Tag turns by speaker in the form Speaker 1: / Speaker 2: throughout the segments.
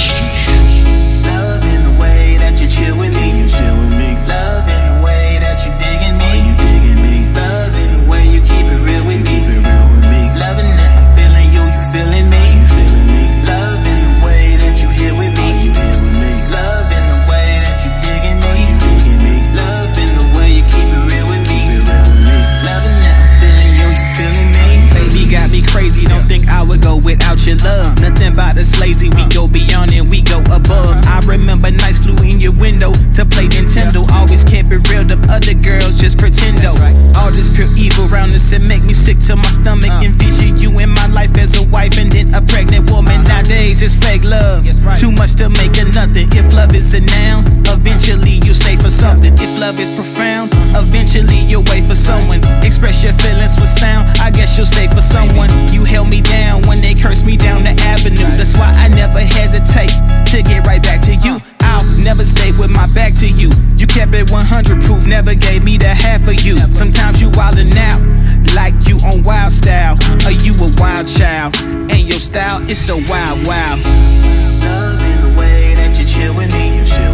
Speaker 1: Christian. Around it make me sick to my stomach. Uh. Envision you in my life as a wife and then a pregnant woman. Uh-huh. Nowadays it's fake love, too much to make a nothing. If love is a noun, eventually you'll stay for something. If love is profound, uh-huh. eventually you'll wait for someone. Express your feelings with sound, I guess you'll say for someone. You held me down when they cursed me down the avenue. That's why I never hesitate to get right back to you. Uh. I'll never stay with my back to you. You kept it 100 proof, never gave me the half of you. Sometimes you is so wild, wow.
Speaker 2: Love in the way that you chill with me.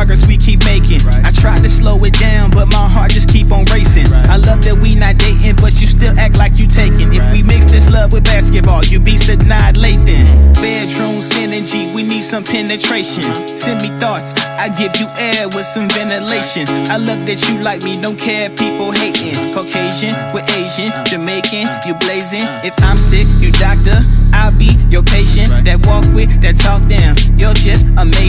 Speaker 1: Progress we keep making. I tried to slow it down, but my heart just keep on racing. I love that we not dating, but you still act like you taking. If we mix this love with basketball, you be Sanaa Lathan. Mm-hmm. Bedroom synergy, we need some penetration. Mm-hmm. Send me thoughts, I give you air with some ventilation. I love that you like me, don't care if people hating. Caucasian with Asian, mm-hmm. Jamaican, you blazing. If I'm sick, you doctor, I'll be your patient. That walk with, that talk down, you're just amazing.